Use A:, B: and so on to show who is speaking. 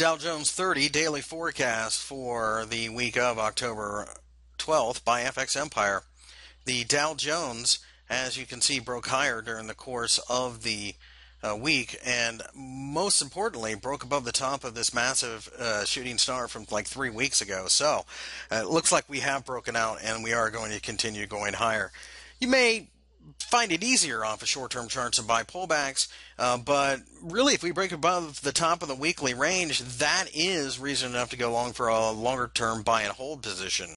A: Jones 30 daily forecast for the week of October 12th by FX Empire. The Dow Jones, as you can see, broke higher during the course of the uh, week, and most importantly, broke above the top of this massive uh, shooting star from like three weeks ago. So uh, it looks like we have broken out, and we are going to continue going higher. You may find it easier off of short-term charts and buy pullbacks. Uh, but really, if we break above the top of the weekly range, that is reason enough to go long for a longer-term buy and hold position.